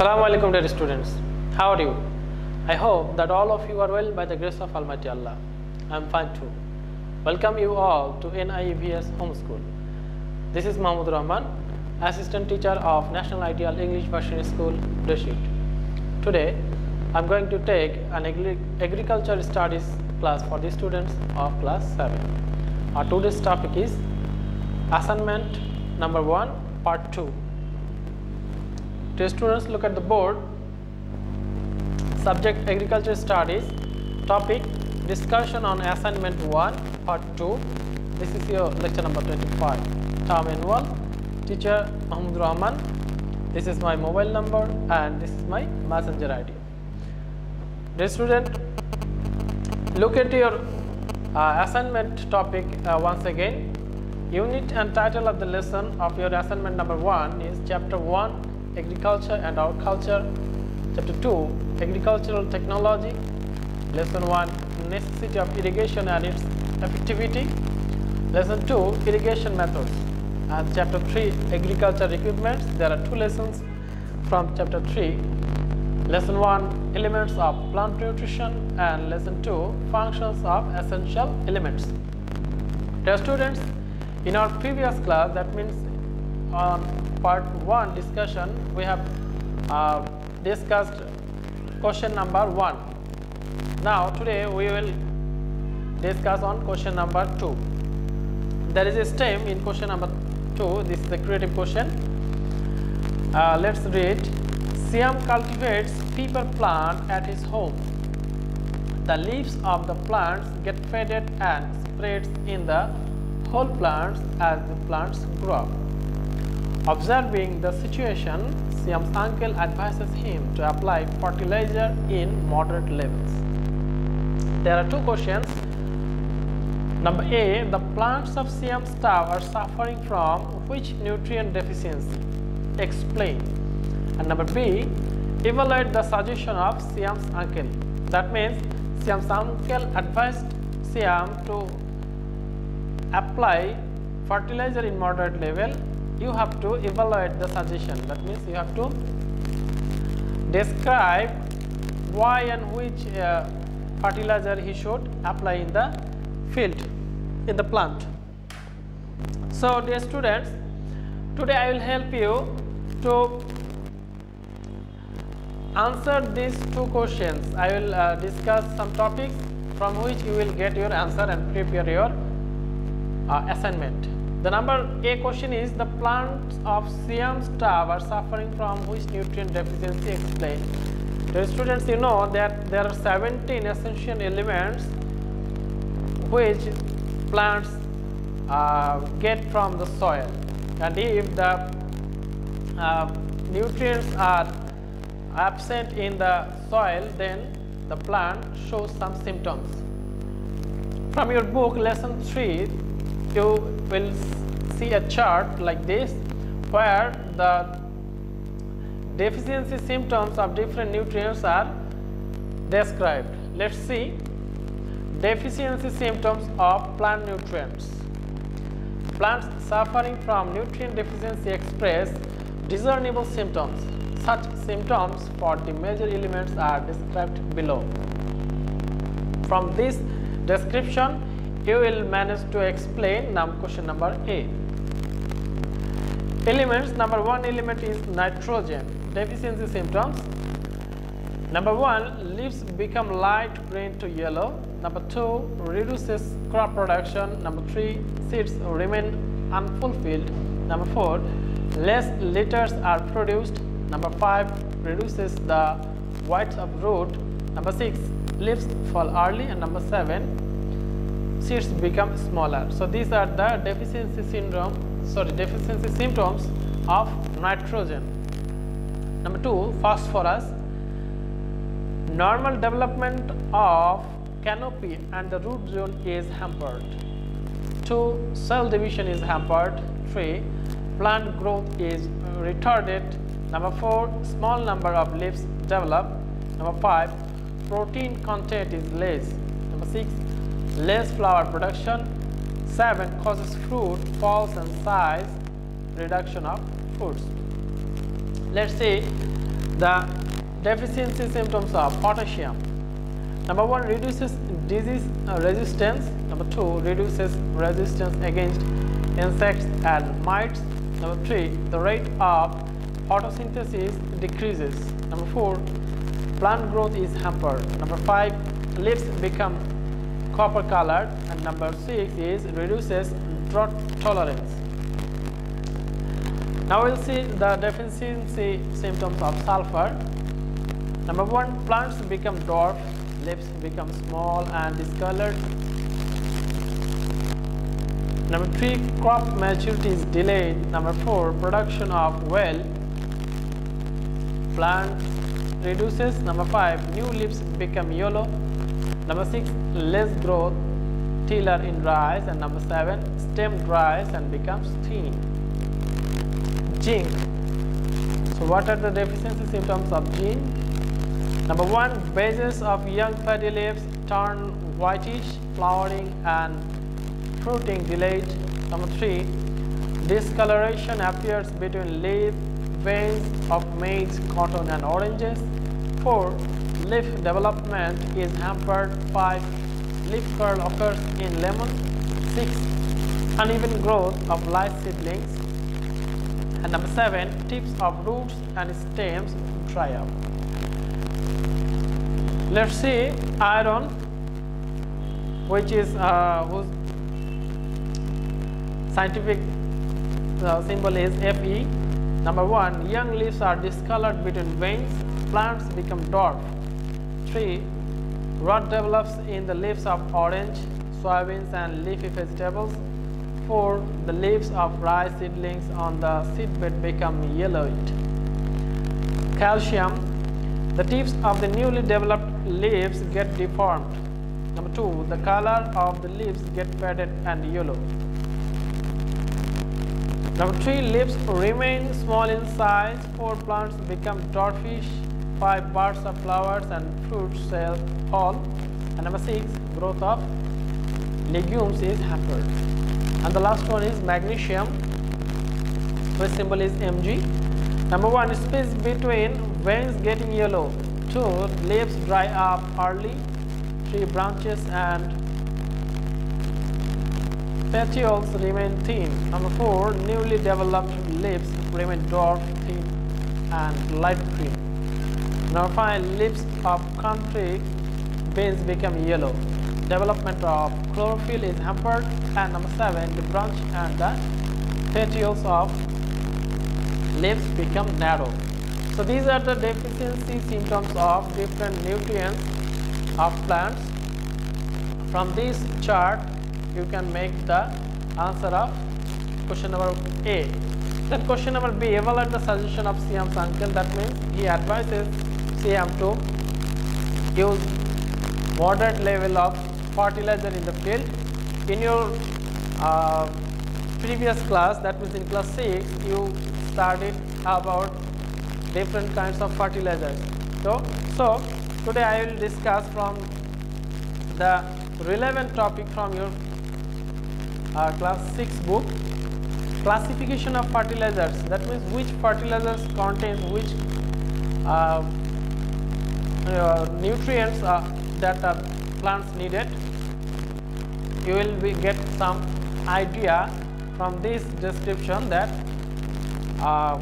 Assalamu alaikum dear students. How are you? I hope that all of you are well by the grace of Almighty Allah. I am fine too. Welcome you all to NIEVS Home School. This is Mahmudur Rahman, Assistant Teacher of National Ideal English Version School, District. Today, I am going to take an agri agriculture studies class for the students of class 7. Our today's topic is assignment number 1, part 2. Dear students, look at the board. Subject Agriculture Studies. Topic Discussion on Assignment 1, Part 2. This is your lecture number 25. Term Annual. Teacher Mahmudur Rahman. This is my mobile number and this is my messenger ID. Dear student, look at your uh, assignment topic uh, once again. Unit and title of the lesson of your assignment number 1 is Chapter 1 agriculture and our culture. Chapter 2 agricultural technology. Lesson 1 necessity of irrigation and its effectivity. Lesson 2 irrigation methods. And chapter 3 agriculture equipments. There are two lessons from chapter 3 lesson 1 elements of plant nutrition. And lesson 2 functions of essential elements. Dear students in our previous class that means on part 1 discussion we have uh, discussed question number 1 now today we will discuss on question number 2 there is a stem in question number 2 this is the creative question. Uh, let's read. Siam cultivates pepper plant at his home. The leaves of the plants get faded and spreads in the whole plants as the plants grow Observing the situation, Siam's uncle advises him to apply fertilizer in moderate levels. There are two questions. Number A, the plants of Siam's tower are suffering from which nutrient deficiency? Explain. And number B, evaluate the suggestion of Siam's uncle. That means Siam's uncle advised Siam to apply fertilizer in moderate level you have to evaluate the suggestion. That means you have to describe why and which uh, fertilizer he should apply in the field in the plant. So dear students today i will help you to answer these two questions. I will uh, discuss some topics from which you will get your answer and prepare your uh, assignment the number A question is the plants of Siam star are suffering from which nutrient deficiency explain. Dear students, you know that there are 17 essential elements which plants uh, get from the soil and if the uh, nutrients are absent in the soil then the plant shows some symptoms. From your book lesson 3 you will see a chart like this where the deficiency symptoms of different nutrients are described. Let us see deficiency symptoms of plant nutrients. Plants suffering from nutrient deficiency express discernible symptoms. Such symptoms for the major elements are described below. From this description, you will manage to explain now question number A. Elements number one element is nitrogen. Deficiency symptoms. Number one, leaves become light green to yellow. Number two, reduces crop production. Number three, seeds remain unfulfilled. Number four, less litters are produced. Number five, reduces the whites of root. Number six, leaves fall early. And number seven, seeds become smaller. So these are the deficiency syndrome, sorry, deficiency symptoms of nitrogen. Number two, phosphorus. Normal development of canopy and the root zone is hampered. Two, cell division is hampered. Three, plant growth is retarded. Number four, small number of leaves develop. Number five, protein content is less. Number six, less flower production. 7 causes fruit falls and size reduction of fruits. Let's see the deficiency symptoms of potassium. Number one reduces disease uh, resistance. Number two reduces resistance against insects and mites. Number three, the rate of photosynthesis decreases. Number four, plant growth is hampered. Number five, leaves become copper colored. And number six is reduces drought tolerance. Now we'll see the deficiency symptoms of sulfur. Number one, plants become dwarf, leaves become small and discolored. Number three, crop maturity is delayed. Number four, production of well plant reduces. Number five, new leaves become yellow. Number six, less growth tiller in dries. And number seven, stem dries and becomes thin. Zinc. So what are the deficiency symptoms of zinc? Number one, bases of young fatty leaves turn whitish, flowering and fruiting delayed. Number three, discoloration appears between leaf veins of maize, cotton and oranges. Four, leaf development is hampered. Five, leaf curl occurs in lemon. Six, uneven growth of light seedlings. And number seven, tips of roots and stems dry up. Let's see iron, which is uh, whose scientific uh, symbol is Fe. Number one, young leaves are discolored between veins, plants become dwarf. Three, rot develops in the leaves of orange, soybeans and leafy vegetables. Four, the leaves of rice seedlings on the seedbed become yellowed. Calcium, the tips of the newly developed leaves get deformed. Number two, the color of the leaves get faded and yellow. Number three, leaves remain small in size. Four plants become dwarfish. Five buds of flowers and fruit cells fall. And number six, growth of legumes is hampered. And the last one is magnesium, which symbol is Mg. Number one, space between veins getting yellow. Two, leaves dry up early. Three, branches and petioles remain thin. Number four, newly developed leaves remain dwarf, thin and light green. Number five, leaves of country beans become yellow. Development of chlorophyll is hampered. And number seven, the branch and the petioles of leaves become narrow. So these are the deficiency symptoms of different nutrients of plants. From this chart, you can make the answer of question number A. Then question number B, evaluate the suggestion of Siam's uncle. That means he advises Siam to use moderate level of fertilizer in the field. In your uh, previous class, that means in class 6, you studied about different kinds of fertilizers. So, so today I will discuss from the relevant topic from your uh, class 6 book classification of fertilizers that means which fertilizers contain which uh, nutrients that are plants needed. You will be get some idea from this description that uh,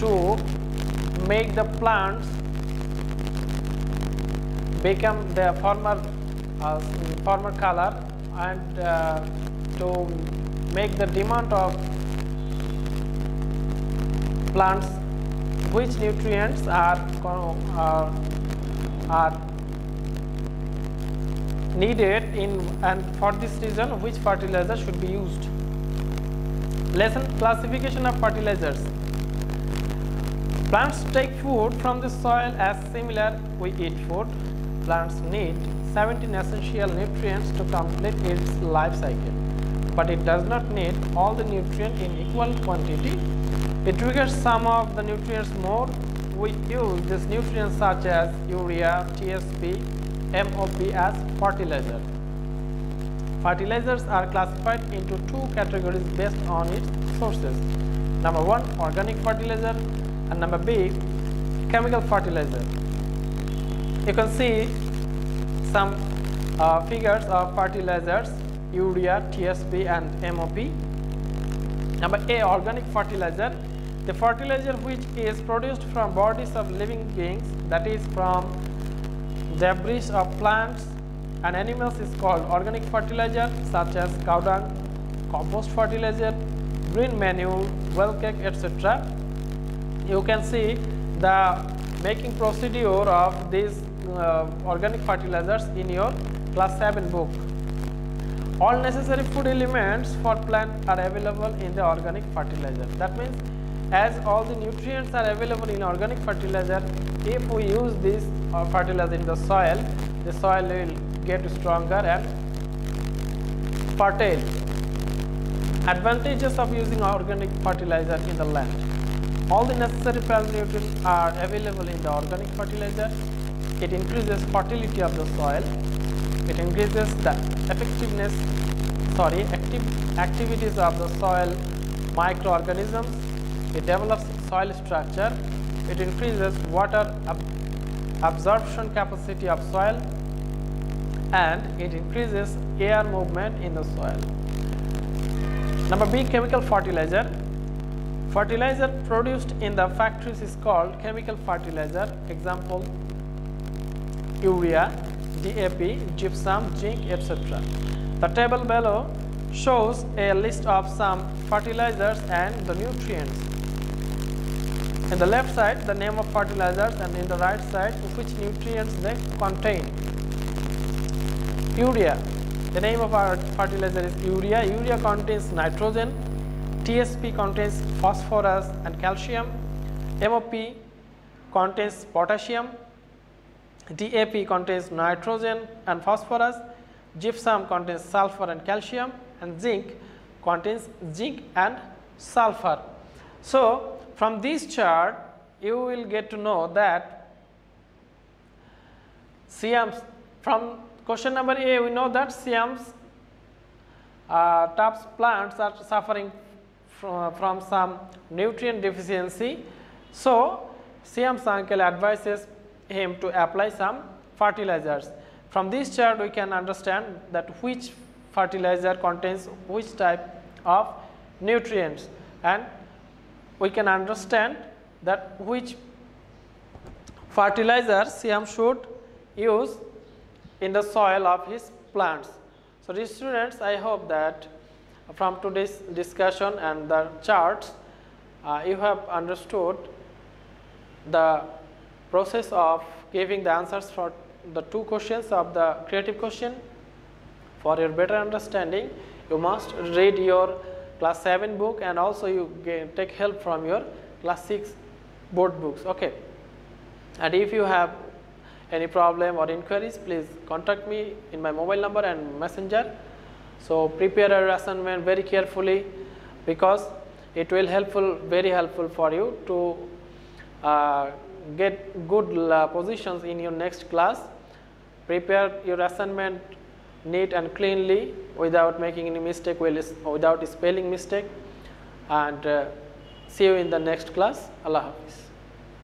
to make the plants become the former uh, former color and uh, to make the demand of plants which nutrients are are, are needed in and for this reason which fertilizer should be used lesson classification of fertilizers plants take food from the soil as similar we eat food plants need 17 essential nutrients to complete its life cycle. But it does not need all the nutrient in equal quantity. It triggers some of the nutrients more. We use these nutrients such as urea, TSP, MOP as fertilizer. Fertilizers are classified into two categories based on its sources. Number one, organic fertilizer and number B, chemical fertilizer. You can see some uh, figures of fertilizers urea, TSP and MOP. Number A organic fertilizer the fertilizer which is produced from bodies of living beings that is from debris of plants and animals is called organic fertilizer such as cow dung, compost fertilizer, green manure, well cake etc. You can see the making procedure of these uh, organic fertilizers in your class 7 book. All necessary food elements for plant are available in the organic fertilizer. That means as all the nutrients are available in organic fertilizer, if we use this uh, fertilizer in the soil, the soil will get stronger and fertile. Advantages of using organic fertilizer in the land. All the necessary nutrients are available in the organic fertilizer. It increases fertility of the soil. It increases the effectiveness, sorry, active activities of the soil microorganisms. It develops soil structure. It increases water ab absorption capacity of soil and it increases air movement in the soil. Number B chemical fertilizer. Fertilizer produced in the factories is called chemical fertilizer. Example urea, DAP, gypsum, zinc, etc. The table below shows a list of some fertilizers and the nutrients. In the left side, the name of fertilizers and in the right side, which nutrients they contain. Urea. The name of our fertilizer is urea. Urea contains nitrogen. TSP contains phosphorus and calcium. MOP contains potassium. DAP contains nitrogen and phosphorus. Gypsum contains sulfur and calcium and zinc contains zinc and sulfur. So, from this chart you will get to know that Siams from question number A we know that Siams uh, tops plants are suffering from, from some nutrient deficiency. So, Siam uncle advises him to apply some fertilizers. From this chart we can understand that which fertilizer contains which type of nutrients and we can understand that which fertilizer Siam should use in the soil of his plants. So, these students I hope that from today's discussion and the charts uh, you have understood the process of giving the answers for the two questions of the creative question. For your better understanding, you must read your class 7 book and also you get, take help from your class 6 board books. Okay. And if you have any problem or inquiries, please contact me in my mobile number and messenger. So, prepare your assignment very carefully because it will helpful very helpful for you to uh, get good uh, positions in your next class. Prepare your assignment neat and cleanly without making any mistake without spelling mistake and uh, see you in the next class. Allah Hafiz.